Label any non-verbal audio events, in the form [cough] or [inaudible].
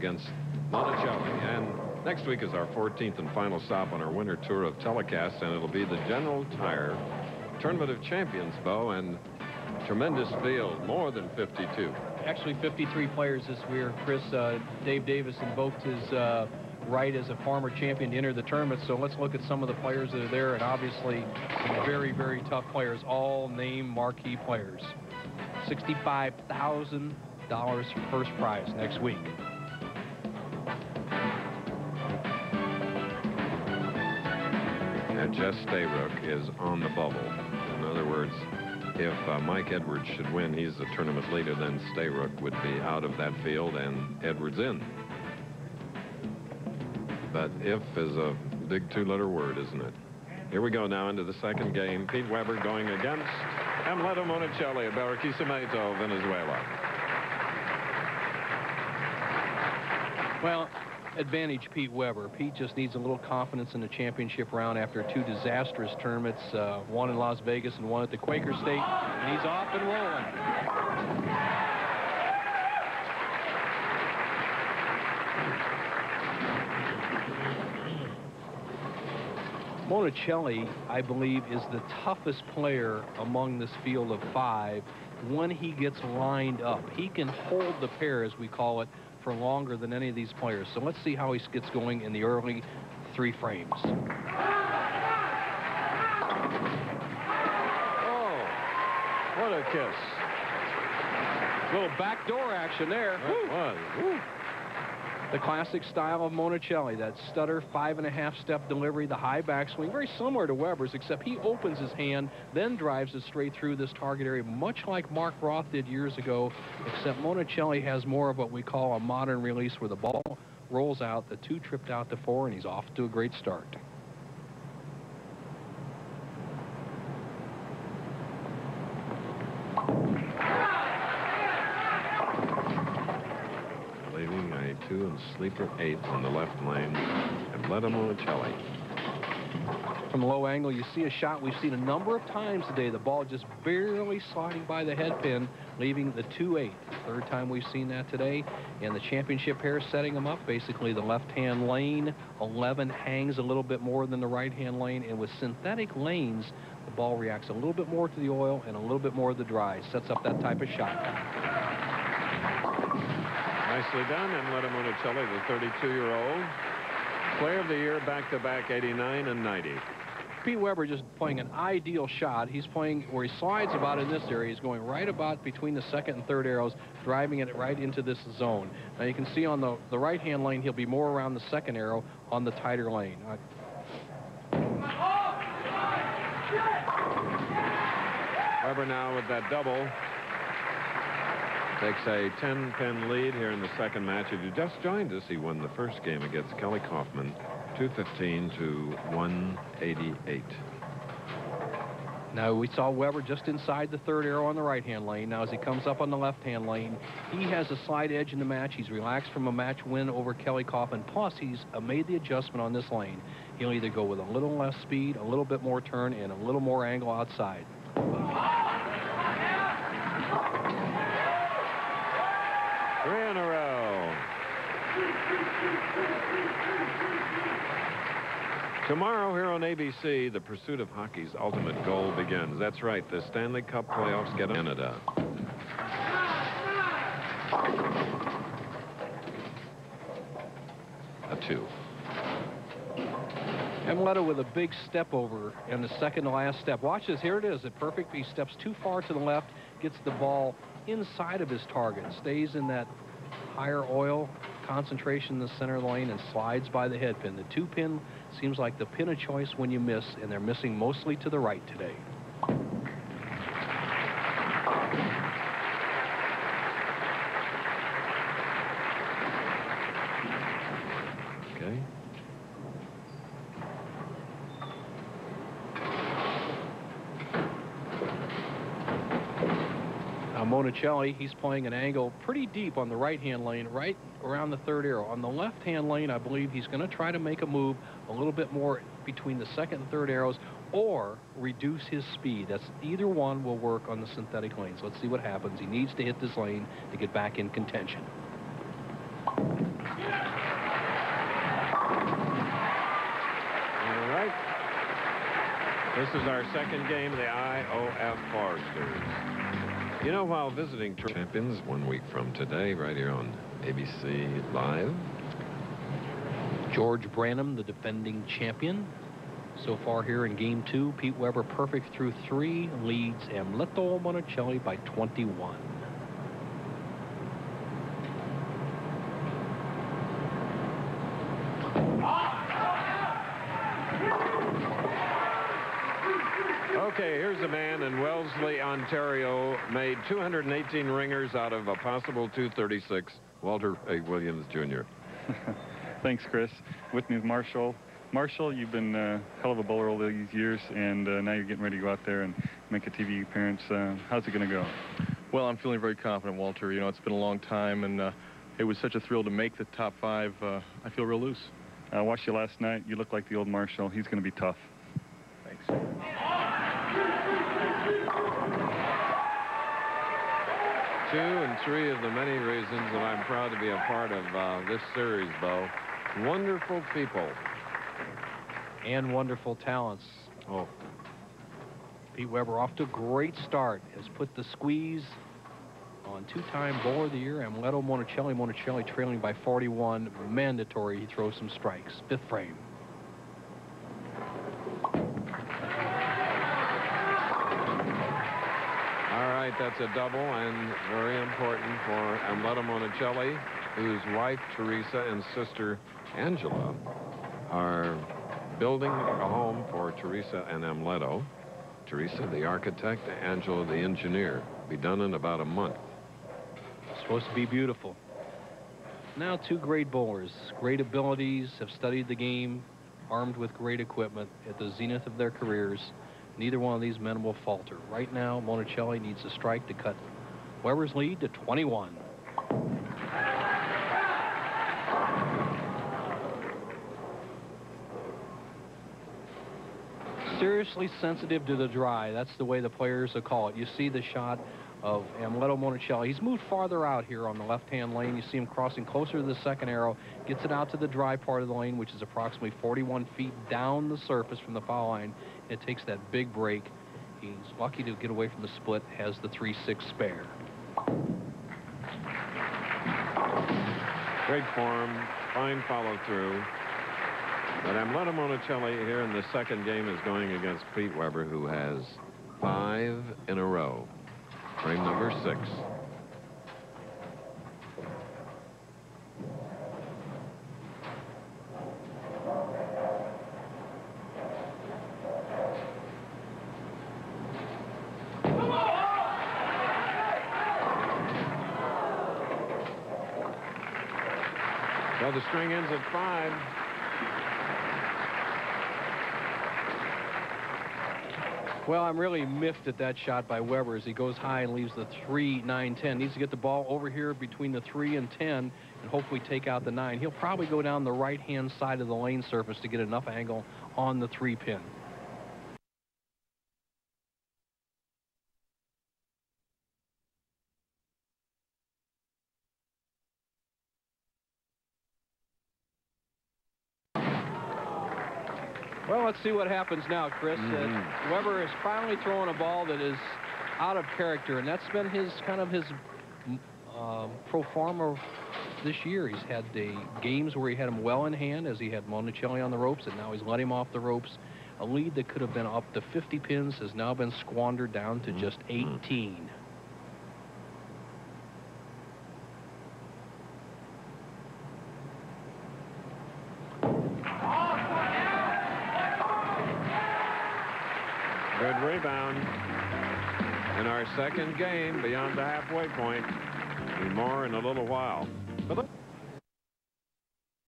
against Monacelli. And next week is our 14th and final stop on our winter tour of telecasts, and it'll be the General Tire Tournament of Champions, Bo, and tremendous field, more than 52. Actually, 53 players this year. Chris, uh, Dave Davis invoked his uh, right as a former champion to enter the tournament. So let's look at some of the players that are there, and obviously very, very tough players, all name marquee players. $65,000 for first prize next week. And Jess Stayrook is on the bubble. In other words, if uh, Mike Edwards should win, he's the tournament leader, then Stayrook would be out of that field and Edwards in. But if is a big two-letter word, isn't it? Here we go now into the second game. Pete Weber going against Amleto Monacelli of Barquisimeto, Venezuela. Well, advantage Pete Weber. Pete just needs a little confidence in the championship round after two disastrous tournaments, uh, one in Las Vegas and one at the Quaker State, and he's off and rolling. Monacelli, I believe, is the toughest player among this field of five when he gets lined up. He can hold the pair, as we call it, for longer than any of these players. So let's see how he gets going in the early three frames. Oh, what a kiss. Little backdoor action there. That was. Woo. The classic style of Monacelli, that stutter five and a half step delivery, the high backswing, very similar to Weber's, except he opens his hand, then drives it straight through this target area, much like Mark Roth did years ago, except Monacelli has more of what we call a modern release where the ball rolls out, the two tripped out to four, and he's off to a great start. two sleeper eight on the left lane and let him on a Monacelli. From low angle, you see a shot we've seen a number of times today. The ball just barely sliding by the head pin, leaving the 2-8. Third time we've seen that today. And the championship pair setting them up. Basically, the left-hand lane, 11 hangs a little bit more than the right-hand lane. And with synthetic lanes, the ball reacts a little bit more to the oil and a little bit more to the dry. Sets up that type of shot. Nicely done. And Letta Monicelli, the 32-year-old. Player of the year, back-to-back -back 89 and 90. Pete Weber just playing an ideal shot. He's playing where he slides about in this area. He's going right about between the second and third arrows, driving it right into this zone. Now you can see on the, the right-hand lane, he'll be more around the second arrow on the tighter lane. Uh, Weber now with that double. Takes a 10-pin lead here in the second match. If you just joined us, he won the first game against Kelly Coffman, 215 to 188. Now, we saw Weber just inside the third arrow on the right-hand lane. Now, as he comes up on the left-hand lane, he has a slight edge in the match. He's relaxed from a match win over Kelly Coffman. Plus, he's uh, made the adjustment on this lane. He'll either go with a little less speed, a little bit more turn, and a little more angle outside. Three in a row. Tomorrow here on ABC, the pursuit of hockey's ultimate goal begins. That's right, the Stanley Cup playoffs get Canada. A two. Amleto with a big step over in the second to last step. Watch this. Here it is. A perfect. He steps too far to the left, gets the ball inside of his target, stays in that higher oil concentration in the center of the lane and slides by the head pin. The two pin seems like the pin of choice when you miss, and they're missing mostly to the right today. Monacelli, he's playing an angle pretty deep on the right-hand lane, right around the third arrow. On the left-hand lane, I believe he's going to try to make a move a little bit more between the second and third arrows or reduce his speed. That's either one will work on the synthetic lanes. Let's see what happens. He needs to hit this lane to get back in contention. All right. This is our second game of the IOF Foresters. You know, while visiting champions one week from today, right here on ABC Live. George Branham, the defending champion. So far here in game two, Pete Weber perfect through three, leads Amleto Monacelli by 21. Ontario, made 218 ringers out of a possible 236, Walter A. Williams, Jr. [laughs] Thanks, Chris. With me is Marshall. Marshall, you've been a hell of a bowler all these years, and uh, now you're getting ready to go out there and make a TV appearance. Uh, how's it going to go? Well, I'm feeling very confident, Walter. You know, it's been a long time, and uh, it was such a thrill to make the top five. Uh, I feel real loose. I watched you last night. You look like the old Marshall. He's going to be tough. Thanks. Two and three of the many reasons that I'm proud to be a part of uh, this series, Bo. Wonderful people. And wonderful talents. Oh. Pete Weber off to a great start. Has put the squeeze on two-time bowler of the year, Amleto Monacelli. Monacelli trailing by 41. Mandatory he throws some strikes. Fifth frame. Right, that's a double and very important for Amleto Monacelli, whose wife, Teresa, and sister, Angela, are building a home for Teresa and Amleto. Teresa, the architect, Angela, the engineer. Be done in about a month. Supposed to be beautiful. Now two great bowlers, great abilities, have studied the game, armed with great equipment at the zenith of their careers. Neither one of these men will falter. Right now, Monacelli needs a strike to cut Weber's lead to 21. Seriously sensitive to the dry. That's the way the players will call it. You see the shot of Amleto Monacelli. He's moved farther out here on the left-hand lane. You see him crossing closer to the second arrow, gets it out to the dry part of the lane, which is approximately 41 feet down the surface from the foul line. It takes that big break. He's lucky to get away from the split, has the 3-6 spare. Great form, fine follow-through. But Amleto Monacelli here in the second game is going against Pete Weber, who has five in a row. Frame number six. The string ends at five. Well, I'm really miffed at that shot by Weber as he goes high and leaves the 3, 9, 10. Needs to get the ball over here between the 3 and 10 and hopefully take out the 9. He'll probably go down the right-hand side of the lane surface to get enough angle on the 3 pin. Well, let's see what happens now, Chris. Mm -hmm. uh, mm-hmm. Weber is finally throwing a ball that is out of character, and that's been his kind of his uh, pro forma this year. He's had the games where he had him well in hand as he had Monacelli on the ropes, and now he's let him off the ropes. A lead that could have been up to 50 pins has now been squandered down to just mm-hmm. 18. Good rebound. In our second game, beyond the halfway point. Be more in a little while.